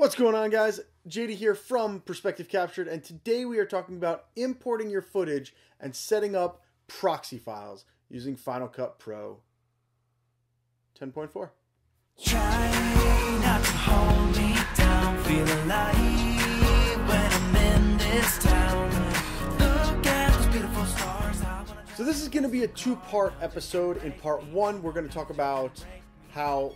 What's going on, guys? JD here from Perspective Captured, and today we are talking about importing your footage and setting up proxy files using Final Cut Pro 10.4. Try not to hold me down, feel alive when I'm in this town. Look at those beautiful stars. So this is going to be a two-part episode. In part one, we're going to talk about how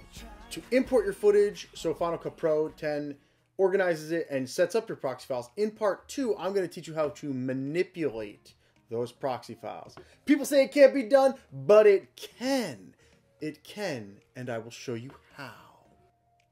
to import your footage. So Final Cut Pro 10 organizes it and sets up your proxy files. In part two, I'm going to teach you how to manipulate those proxy files. People say it can't be done, but it can. It can, and I will show you how.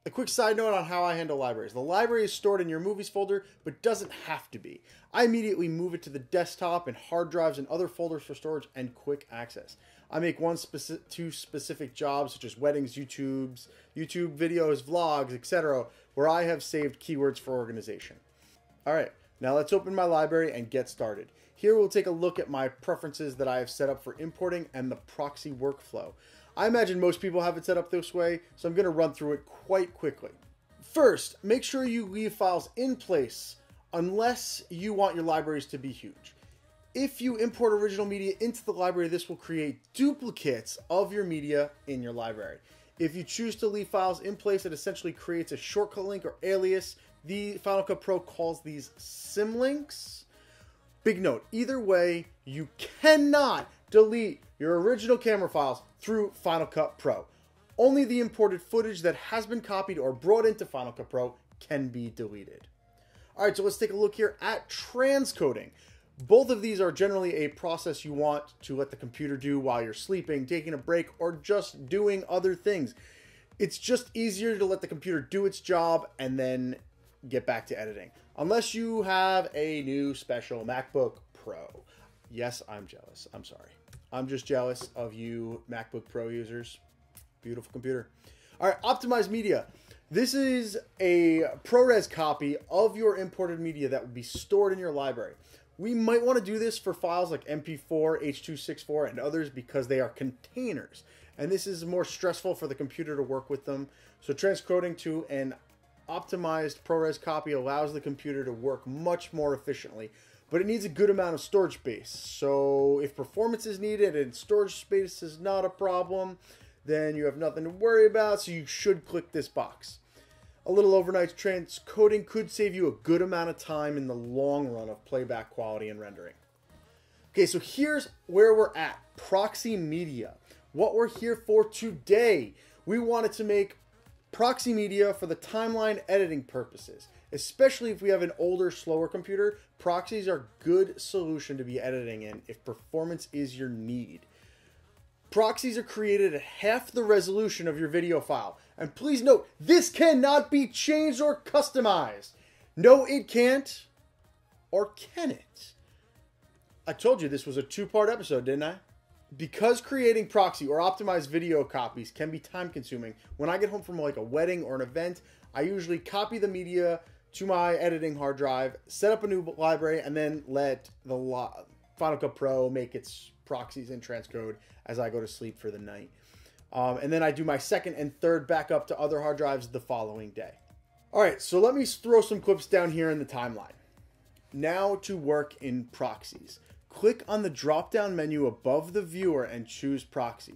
A quick side note on how I handle libraries. The library is stored in your movies folder, but doesn't have to be. I immediately move it to the desktop and hard drives and other folders for storage and quick access. I make one specific, two specific jobs, such as weddings, YouTube's, YouTube videos, vlogs, etc., where I have saved keywords for organization. All right, now let's open my library and get started. Here we'll take a look at my preferences that I have set up for importing and the proxy workflow. I imagine most people have it set up this way, so I'm going to run through it quite quickly. First, make sure you leave files in place unless you want your libraries to be huge. If you import original media into the library, this will create duplicates of your media in your library. If you choose to leave files in place, it essentially creates a shortcut link or alias. The Final Cut Pro calls these symlinks. Big note, either way, you cannot delete your original camera files through Final Cut Pro. Only the imported footage that has been copied or brought into Final Cut Pro can be deleted. All right, so let's take a look here at transcoding. Both of these are generally a process you want to let the computer do while you're sleeping, taking a break, or just doing other things. It's just easier to let the computer do its job and then get back to editing. Unless you have a new special MacBook Pro. Yes, I'm jealous. I'm sorry. I'm just jealous of you MacBook Pro users. Beautiful computer. All right, optimized media. This is a ProRes copy of your imported media that will be stored in your library. We might want to do this for files like MP4, H.264, and others because they are containers. And this is more stressful for the computer to work with them. So transcoding to an optimized ProRes copy allows the computer to work much more efficiently. But it needs a good amount of storage space. So if performance is needed and storage space is not a problem, then you have nothing to worry about. So you should click this box a little overnight transcoding could save you a good amount of time in the long run of playback quality and rendering. Okay, so here's where we're at proxy media. What we're here for today. We wanted to make proxy media for the timeline editing purposes. Especially if we have an older, slower computer, proxies are good solution to be editing in if performance is your need. Proxies are created at half the resolution of your video file. And please note, this cannot be changed or customized. No, it can't. Or can it? I told you this was a two-part episode, didn't I? Because creating proxy or optimized video copies can be time consuming, when I get home from like a wedding or an event, I usually copy the media to my editing hard drive, set up a new library, and then let the Final Cut Pro make its proxies and transcode as I go to sleep for the night. Um, and then I do my second and third backup to other hard drives the following day. All right, so let me throw some clips down here in the timeline. Now to work in proxies. Click on the drop down menu above the viewer and choose proxy.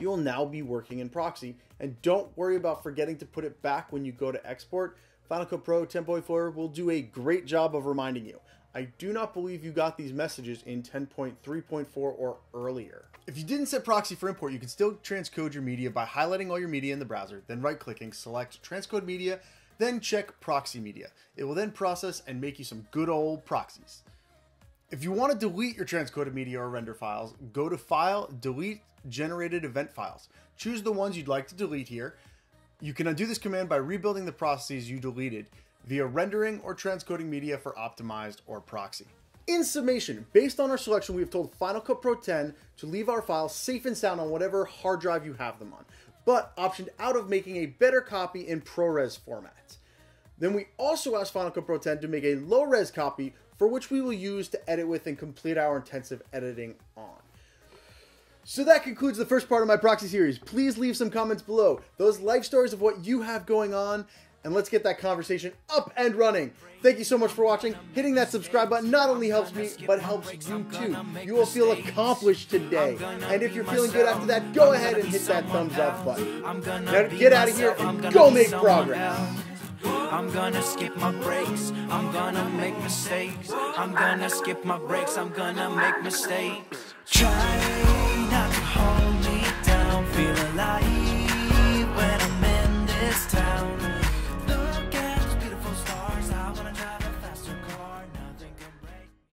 You will now be working in proxy and don't worry about forgetting to put it back when you go to export. Final Cut Pro 10.4 will do a great job of reminding you. I do not believe you got these messages in 10.3.4 or earlier. If you didn't set proxy for import, you can still transcode your media by highlighting all your media in the browser, then right-clicking, select transcode media, then check proxy media. It will then process and make you some good old proxies. If you want to delete your transcoded media or render files, go to File, Delete Generated Event Files. Choose the ones you'd like to delete here. You can undo this command by rebuilding the processes you deleted via rendering or transcoding media for optimized or proxy. In summation, based on our selection, we have told Final Cut Pro 10 to leave our files safe and sound on whatever hard drive you have them on, but optioned out of making a better copy in ProRes format. Then we also asked Final Cut Pro 10 to make a low-res copy for which we will use to edit with and complete our intensive editing on. So that concludes the first part of my proxy series. Please leave some comments below. Those life stories of what you have going on and let's get that conversation up and running. Thank you so much for watching. Hitting that subscribe button not only helps me, but helps you too. You will feel accomplished today. And if you're feeling good after that, go ahead and hit that thumbs up button. Now get out of here and go make progress. I'm gonna skip my breaks. I'm gonna make mistakes. I'm gonna skip my breaks. I'm gonna make mistakes.